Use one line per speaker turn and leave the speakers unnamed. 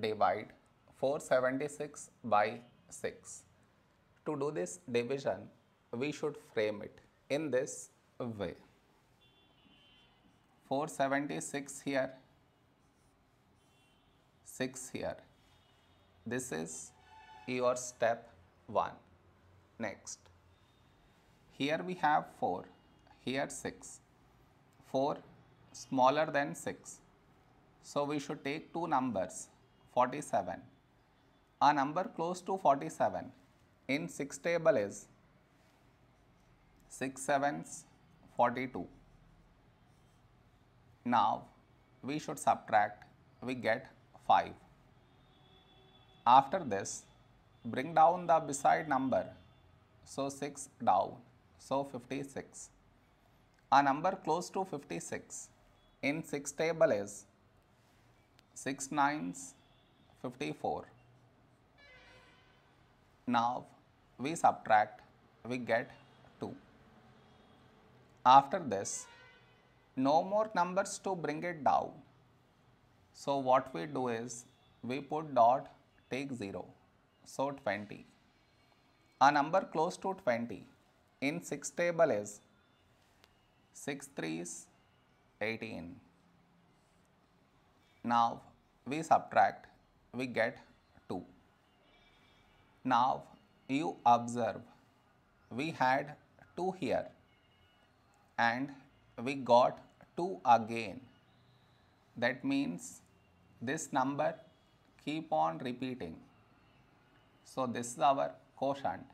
divide 476 by 6. To do this division, we should frame it in this way. 476 here, 6 here. This is your step 1. Next, here we have 4, here 6. 4 smaller than 6. So we should take two numbers 47. A number close to 47 in 6 table is 6 sevens 42. Now we should subtract, we get 5. After this, bring down the beside number, so 6 down, so 56. A number close to 56 in 6 table is 6 nines 54. Now we subtract, we get 2. After this, no more numbers to bring it down. So what we do is, we put dot, take 0, so 20. A number close to 20 in 6 table is 6 threes 18. Now we subtract, we get 2. Now you observe, we had 2 here and we got 2 again. That means this number keep on repeating. So this is our quotient